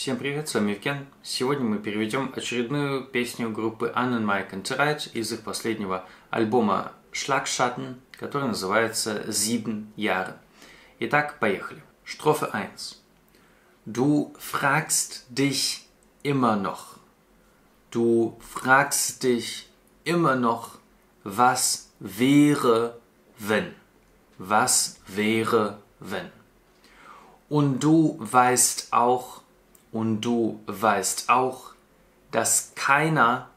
Всем привет, с вами Евген. Сегодня мы переведем очередную песню группы Annen Mike and Reit из их последнего альбома Schlagschatten, который называется Sieben Jahre. Итак, поехали. Strophe 1. Du fragst dich immer noch. Du fragst dich immer noch, was wäre, wenn? Was wäre, wenn? Und du weißt auch, und du weißt auch, dass keiner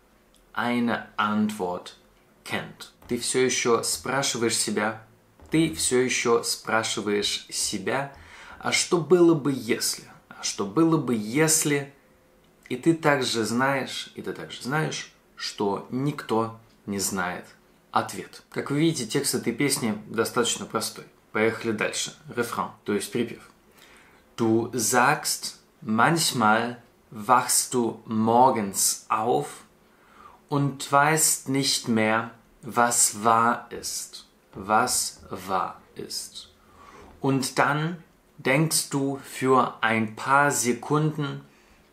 eine Antwort kennt. Ты все еще спрашиваешь себя, ты все еще спрашиваешь себя, а что было бы если? А что было бы если? И ты также знаешь, и ты также знаешь, что никто не знает ответ. Как вы видите, текст этой песни достаточно простой. Поехали дальше. Рефран, то есть припев. Du sagst, manchmal wachst du morgens auf und weißt nicht mehr, was wahr ist, was wahr ist. Und dann denkst du für ein paar Sekunden,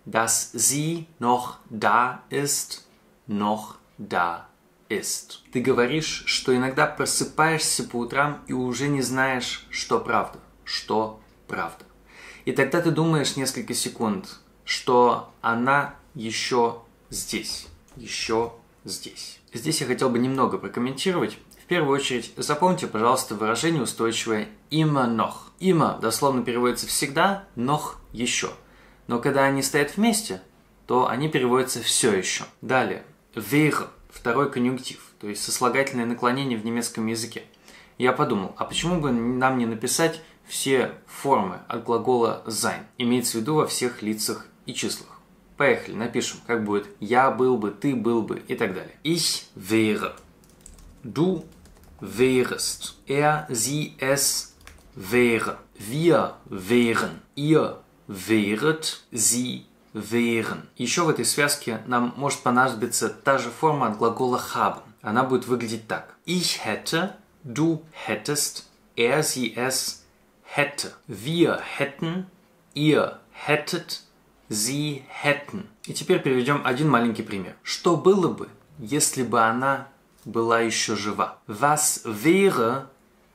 dass sie noch da ist, noch da ist. Ты говоришь, что иногда просыпаешься по утрам и уже не знаешь, что правда, что правда. И тогда ты думаешь несколько секунд, что она еще здесь, еще здесь. Здесь я хотел бы немного прокомментировать. В первую очередь, запомните, пожалуйста, выражение устойчивое «има нох». «Има» дословно переводится «всегда», «нох» – «еще». Но когда они стоят вместе, то они переводятся «все еще». Далее, «wäre» – второй конъюнктив, то есть сослагательное наклонение в немецком языке. Я подумал, а почему бы нам не написать все формы от глагола sein. Имеется в виду во всех лицах и числах. Поехали, напишем, как будет «я был бы», «ты был бы» и так далее. Ich wäre. Du wärest. Er, sie, es wäre. Wir wären. Ihr wäret. Sie wären. Еще в этой связке нам может понадобиться та же форма от глагола haben. Она будет выглядеть так. Ich hätte, du hättest, er, sie, es hätte. Wir hätten, ihr hättet, sie hätten. И теперь приведем один маленький пример. Что было бы, если бы она была еще жива? Was wäre,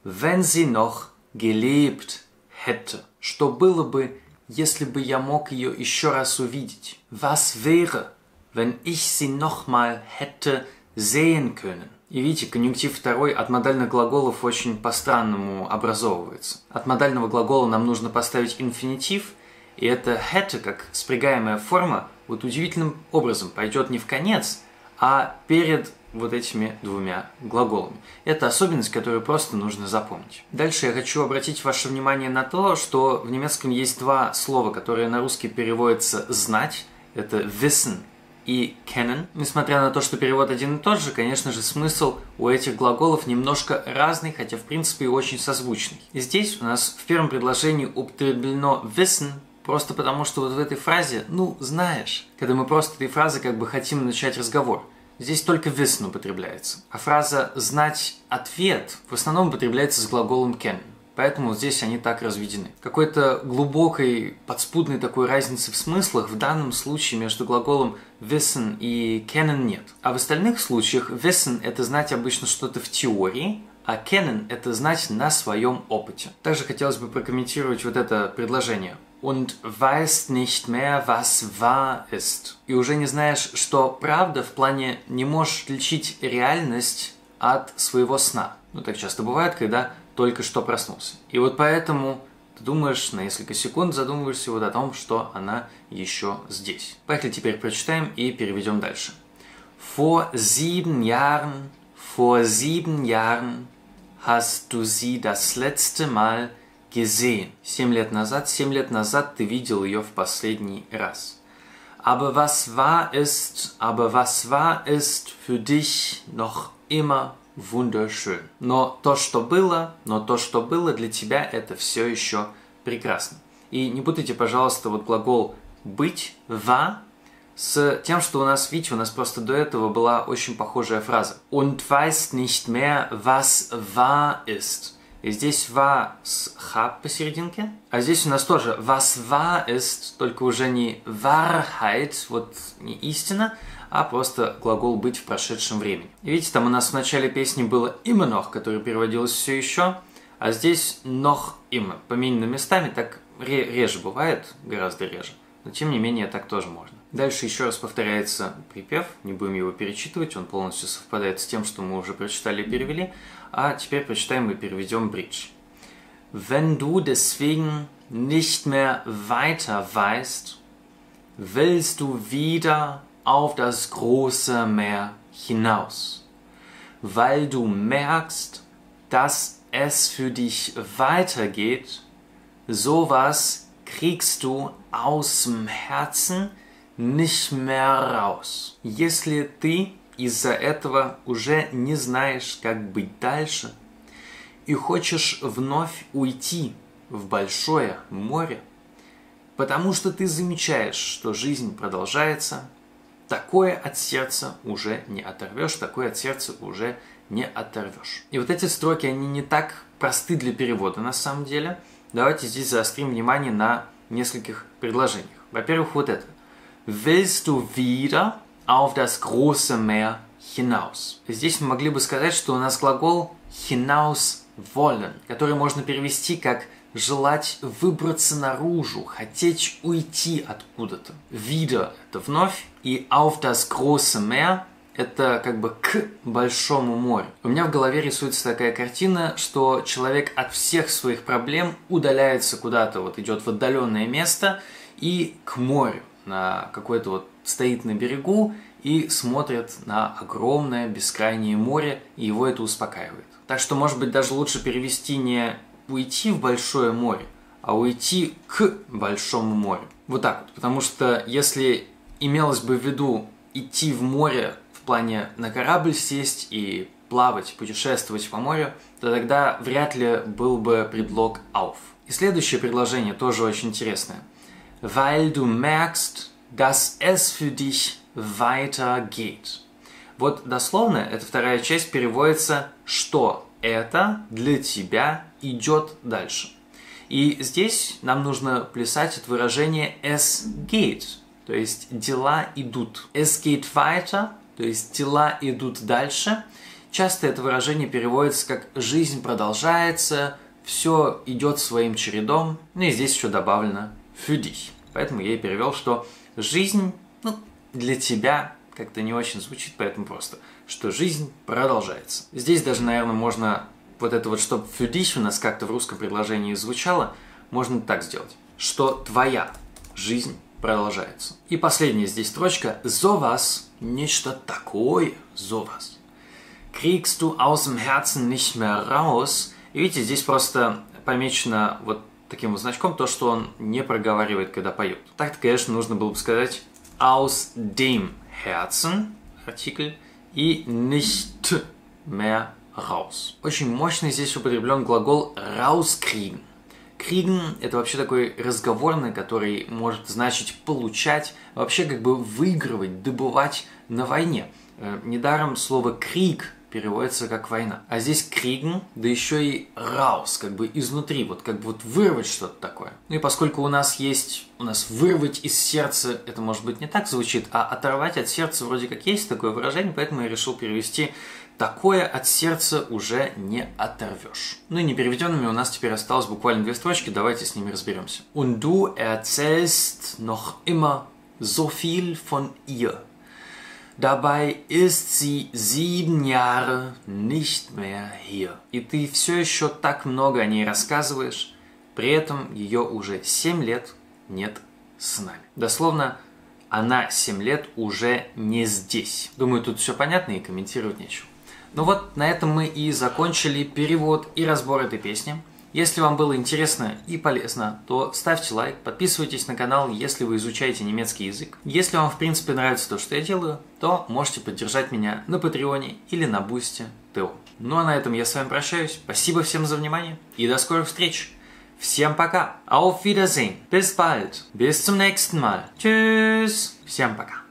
wenn sie noch gelebt hätte? Что было бы, если бы я мог ее еще раз увидеть? Was wäre, wenn ich sie noch mal hätte sehen können? И видите, конъюнктив второй от модальных глаголов очень по-странному образовывается. От модального глагола нам нужно поставить инфинитив, и это hätte, как спрягаемая форма, вот удивительным образом пойдет не в конец, а перед вот этими двумя глаголами. Это особенность, которую просто нужно запомнить. Дальше я хочу обратить ваше внимание на то, что в немецком есть два слова, которые на русский переводятся «знать». Это wissen и kennen. Несмотря на то, что перевод один и тот же, конечно же, смысл у этих глаголов немножко разный, хотя в принципе и очень созвучный. Здесь у нас в первом предложении употреблено wissen, просто потому что вот в этой фразе, ну, знаешь, когда мы просто этой фразы как бы хотим начать разговор. Здесь только wissen употребляется. А фраза «знать ответ» в основном употребляется с глаголом kennen. Поэтому здесь они так разведены. Какой-то глубокой, подспудной такой разницы в смыслах в данном случае между глаголом wissen и kennen нет. А в остальных случаях wissen – это знать обычно что-то в теории, а kennen – это знать на своем опыте. Также хотелось бы прокомментировать вот это предложение. Und weißt nicht mehr, was wahr ist. И уже не знаешь, что правда в плане не можешь отличить реальность от своего сна. Ну, так часто бывает, когда только что проснулся. И вот поэтому ты думаешь на несколько секунд, задумываешься вот о том, что она еще здесь. Поехали теперь прочитаем и переведем дальше. Vor sieben Jahren, vor sieben Jahren hast du sie das letzte Mal gesehen. Семь лет назад, семь лет назад ты видел ее в последний раз. Aber was wahr ist, aber was wahr ist für dich noch immer wunderschön. Но то, что было, но то, что было для тебя, это все еще прекрасно. И не путайте, пожалуйста, вот глагол быть, ва, с тем, что у нас, видите, у нас просто до этого была очень похожая фраза. Und weißt nicht mehr, was wahr ist. И здесь «ва» с «ха» посерединке. А здесь у нас тоже «was war ist», только уже не «wahrheit», вот не истина, а просто глагол «быть» в прошедшем времени. И видите, там у нас в начале песни было «immer noch», которое переводилось все еще, а здесь «noch immer». Поменяно местами, так реже бывает, гораздо реже. Но тем не менее, так тоже можно. Дальше еще раз повторяется припев, не будем его перечитывать, он полностью совпадает с тем, что мы уже прочитали и перевели. А теперь прочитаем и переведем бридж. Wenn du deswegen nicht mehr weiter weißt, willst du wieder auf das große Meer hinaus, weil du merkst, dass es für dich weitergeht, sowas kriegst du aus dem Herzen nicht mehr raus. Если ты из-за этого уже не знаешь, как быть дальше, и хочешь вновь уйти в большое море, потому что ты замечаешь, что жизнь продолжается, такое от сердца уже не оторвешь, такое от сердца уже не оторвешь. И вот эти строки, они не так просты для перевода на самом деле. Давайте здесь заострим внимание на нескольких предложениях. Во-первых, вот это. Willst du wieder auf das große Meer hinaus? Здесь мы могли бы сказать, что у нас глагол hinaus wollen, который можно перевести как желать выбраться наружу, хотеть уйти откуда-то. Wieder – это вновь, и auf das große Meer – это как бы к большому морю. У меня в голове рисуется такая картина, что человек от всех своих проблем удаляется куда-то, вот идет в отдаленное место и к морю, на какой-то вот стоит на берегу и смотрит на огромное бескрайнее море, и его это успокаивает. Так что, может быть, даже лучше перевести не уйти в большое море, а уйти к большому морю. Вот так вот. Потому что если имелось бы в виду идти в море в плане на корабль сесть и плавать, путешествовать по морю, то тогда вряд ли был бы предлог auf. И следующее предложение тоже очень интересное. Weil du merkst, dass es für dich weitergeht. Вот дословно эта вторая часть переводится «что это для тебя идет дальше». И здесь нам нужно плясать от выражения «es geht», то есть дела идут. «Es geht weiter», то есть дела идут дальше. Часто это выражение переводится как «жизнь продолжается», «все идет своим чередом». Ну и здесь еще добавлено «für dich». Поэтому я и перевел, что жизнь ну, для тебя как-то не очень звучит, поэтому просто, что жизнь продолжается. Здесь даже, наверное, можно вот это вот, чтобы dich у нас как-то в русском предложении звучало, можно так сделать, что твоя жизнь продолжается. И последняя здесь строчка «Sowas» – нечто такое, «Sowas». Kriegst du aus dem Herzen nicht mehr raus. И видите, здесь просто помечено вот таким вот значком то, что он не проговаривает, когда поет. Так-то, конечно, нужно было бы сказать aus dem Herzen, артикль, и nicht mehr raus. Очень мощный здесь употреблен глагол rauskriegen. Kriegen – это вообще такой разговорный, который может значить получать, вообще как бы выигрывать, добывать на войне. Э, недаром слово «крик» переводится как война. А здесь криген, да еще и раус, как бы изнутри, вот как бы вот вырвать что-то такое. Ну и поскольку у нас есть, у нас вырвать из сердца, это может быть не так звучит, а оторвать от сердца вроде как есть такое выражение, поэтому я решил перевести Такое от сердца уже не оторвешь. Ну и непереведенными у нас теперь осталось буквально две строчки, давайте с ними разберемся. Und du erzählst noch immer so viel von ihr. Dabei ist sie sieben Jahre nicht mehr hier. И ты все еще так много о ней рассказываешь, при этом ее уже семь лет нет с нами. Дословно, она семь лет уже не здесь. Думаю, тут все понятно и комментировать нечего. Ну вот, на этом мы и закончили перевод и разбор этой песни. Если вам было интересно и полезно, то ставьте лайк, подписывайтесь на канал, если вы изучаете немецкий язык. Если вам в принципе нравится то, что я делаю, то можете поддержать меня на Патреоне или на Бусте ТО. Ну а на этом я с вами прощаюсь. Спасибо всем за внимание и до скорых встреч. Всем пока. Auf Wiedersehen. Bis bald. Bis zum nächsten Mal. Tschüss. Всем пока.